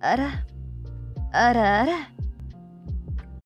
Ara, ara, ara.